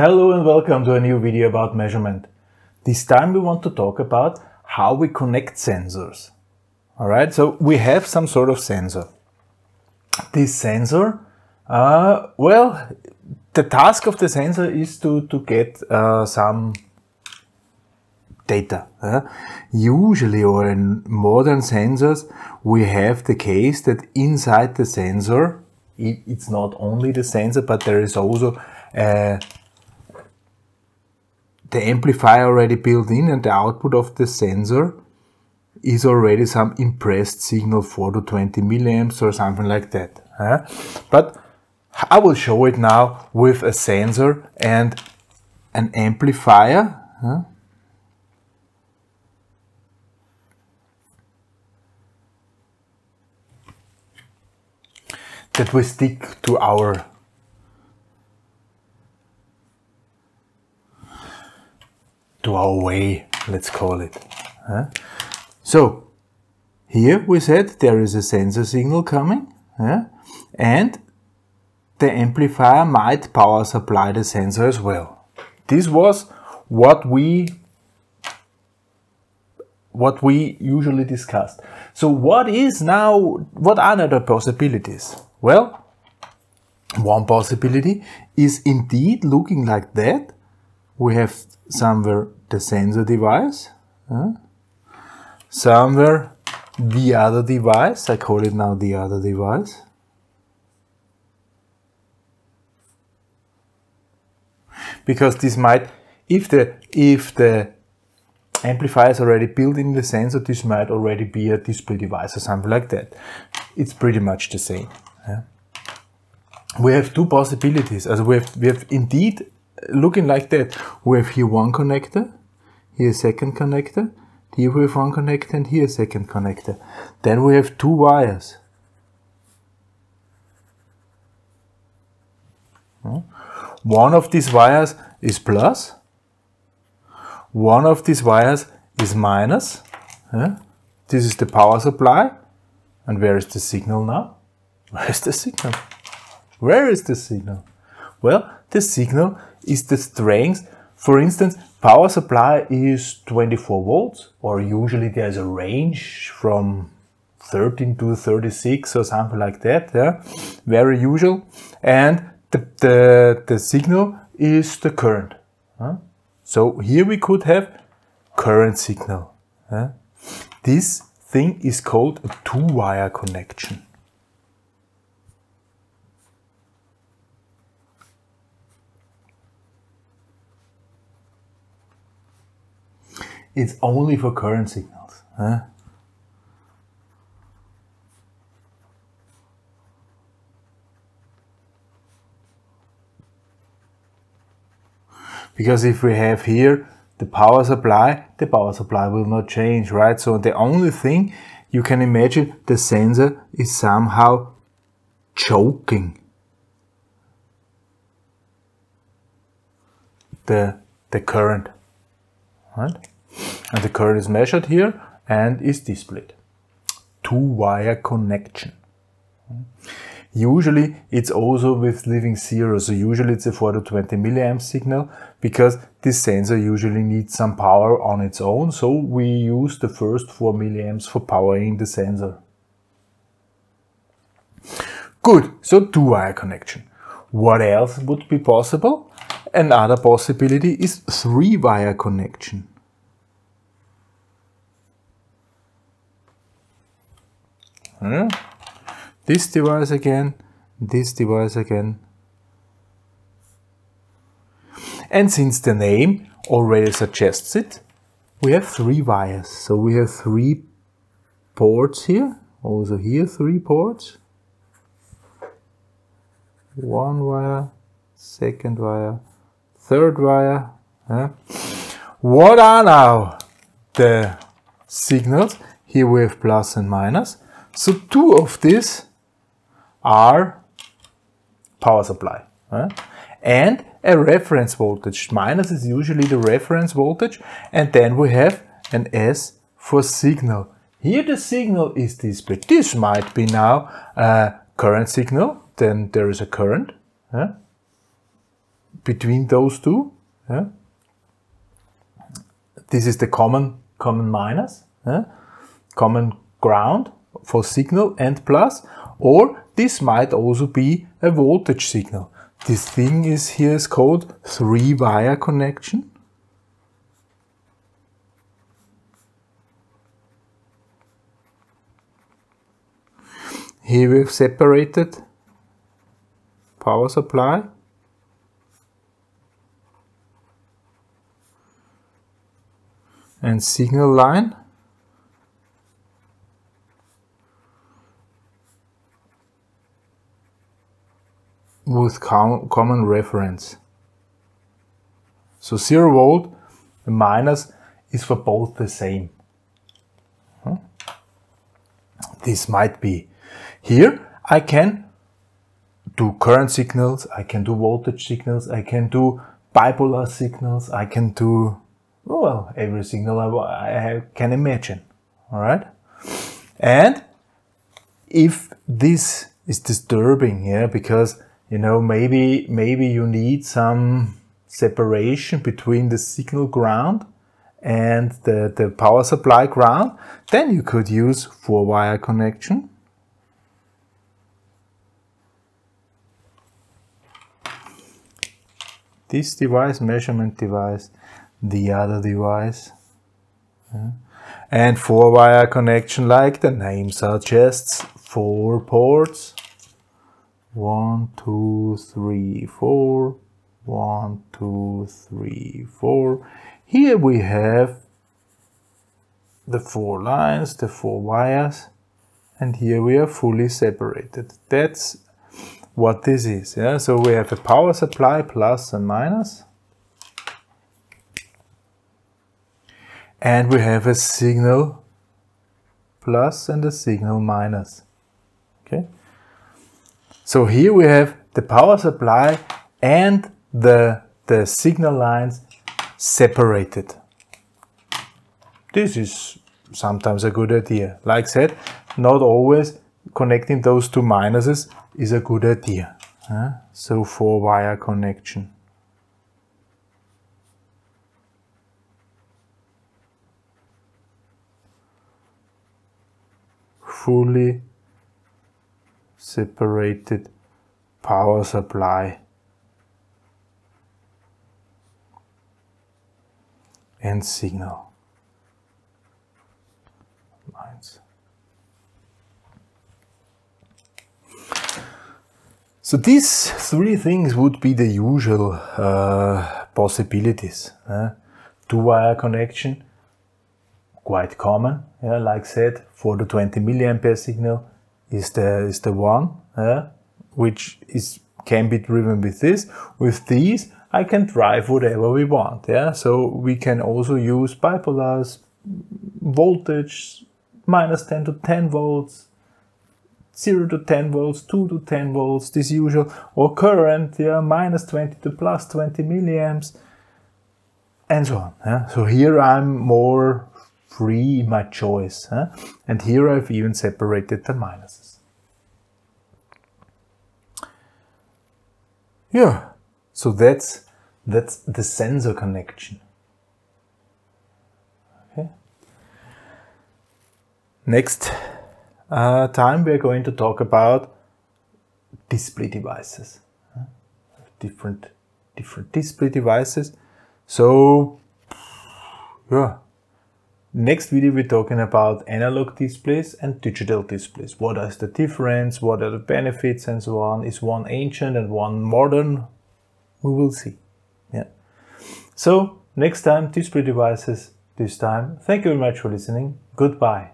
Hello and welcome to a new video about measurement. This time we want to talk about how we connect sensors. Alright, so we have some sort of sensor. This sensor, uh, well, the task of the sensor is to, to get uh, some data. Uh, usually, or in modern sensors, we have the case that inside the sensor, it, it's not only the sensor, but there is also uh, the amplifier already built in and the output of the sensor is already some impressed signal 4 to 20 milliamps or something like that. Uh, but I will show it now with a sensor and an amplifier. Uh, that we stick to our to our way, let's call it. Uh, so here we said there is a sensor signal coming uh, and the amplifier might power supply the sensor as well. This was what we what we usually discussed. So what is now, what are the possibilities? Well, one possibility is indeed looking like that. We have somewhere the sensor device, uh, somewhere the other device, I call it now the other device. Because this might, if the, if the amplifier is already built in the sensor, this might already be a display device or something like that. It's pretty much the same. Yeah. We have two possibilities. As we have, we have indeed looking like that. We have here one connector, here second connector, here we have one connector and here second connector. Then we have two wires. Hmm? One of these wires is plus, one of these wires is minus. This is the power supply. And where is the signal now? Where is the signal? Where is the signal? Well, the signal is the strength. For instance, power supply is 24 volts, or usually there's a range from 13 to 36 or something like that. Yeah, very usual. And the, the, the signal is the current. Huh? So here we could have current signal. Huh? This thing is called a two-wire connection. It's only for current signals. Huh? Because if we have here the power supply, the power supply will not change, right? So the only thing you can imagine the sensor is somehow choking the, the current, right? And the current is measured here and is displayed. Two-wire connection. Usually it's also with leaving zero, so usually it's a 4 to 20 milliamp signal because this sensor usually needs some power on its own, so we use the first 4 milliamps for powering the sensor. Good, so two-wire connection. What else would be possible? Another possibility is three-wire connection. This device again, this device again. And since the name already suggests it, we have three wires. So we have three ports here, also here three ports. One wire, second wire, third wire. What are now the signals? Here we have plus and minus. So two of these are power supply. And a reference voltage. Minus is usually the reference voltage. And then we have an S for signal. Here the signal is displayed. This might be now a current signal. Then there is a current. between those two. This is the common common minus, common ground for signal and plus, or this might also be a voltage signal. This thing is here is called three wire connection. Here we've separated power supply and signal line with com common reference. So 0 volt the minus is for both the same. This might be. Here I can do current signals, I can do voltage signals, I can do bipolar signals, I can do, well, every signal I, I can imagine. All right. And if this is disturbing, yeah, because you know maybe maybe you need some separation between the signal ground and the, the power supply ground, then you could use four wire connection. This device, measurement device, the other device. And four wire connection like the name suggests, four ports one, two, three, four. One, two, three, four. Here we have the four lines, the four wires, and here we are fully separated. That's what this is. Yeah? So we have a power supply plus and. And we have a signal plus and a signal minus. Okay. So here we have the power supply and the, the signal lines separated. This is sometimes a good idea. Like said, not always connecting those two minuses is a good idea. Huh? So four wire connection. Fully separated power supply and signal lines. So these three things would be the usual uh, possibilities. Uh, Two-wire connection, quite common, yeah, like said, for the 20 milliampere signal, is the is the one uh, which is can be driven with this. With these, I can drive whatever we want. Yeah, so we can also use bipolars, voltage minus 10 to 10 volts, 0 to 10 volts, 2 to 10 volts, this usual, or current, yeah, minus 20 to plus 20 milliamps, and so on. Yeah? So here I'm more free my choice. Huh? And here I've even separated the minuses. Yeah, so that's that's the sensor connection. Okay. Next uh, time we are going to talk about display devices. Huh? Different different display devices. So yeah Next video we're talking about analog displays and digital displays. What is the difference? What are the benefits and so on? Is one ancient and one modern? We will see. Yeah. So next time display devices this time. Thank you very much for listening. Goodbye.